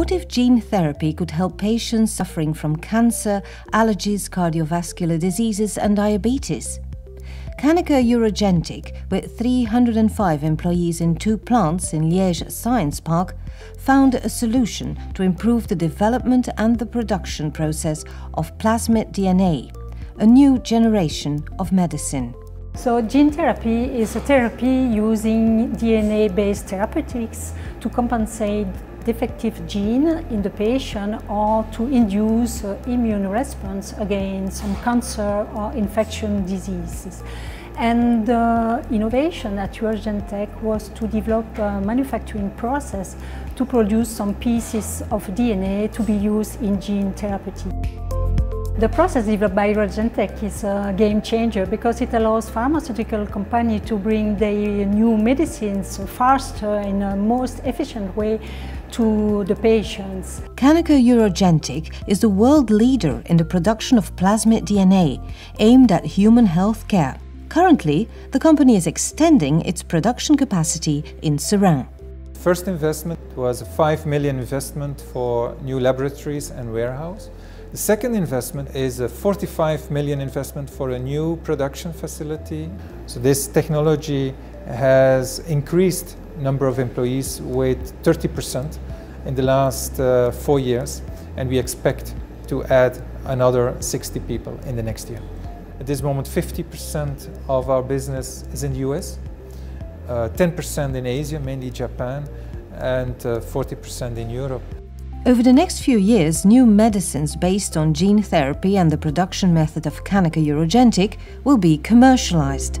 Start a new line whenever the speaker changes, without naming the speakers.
What if gene therapy could help patients suffering from cancer, allergies, cardiovascular diseases, and diabetes? Kaneka Eurogentec, with 305 employees in two plants in Liège Science Park, found a solution to improve the development and the production process of plasmid DNA, a new generation of medicine.
So gene therapy is a therapy using DNA-based therapeutics to compensate defective gene in the patient or to induce uh, immune response against some cancer or infection diseases. And the innovation at Eurogentec was to develop a manufacturing process to produce some pieces of DNA to be used in gene therapy. The process developed by Eurogentec is a game changer because it allows pharmaceutical companies to bring their new medicines faster in a most efficient way to the patients.
Kaneka Eurogentec is the world leader in the production of plasmid DNA aimed at human health care. Currently, the company is extending its production capacity in Seraing.
First investment was a 5 million investment for new laboratories and warehouse. The second investment is a 45 million investment for a new production facility. So this technology has increased number of employees with 30% in the last uh, four years and we expect to add another 60 people in the next year. At this moment, 50% of our business is in the US, 10% uh, in Asia, mainly Japan, and 40% uh, in Europe.
Over the next few years, new medicines based on gene therapy and the production method of Kaneka Eurogentec will be commercialized.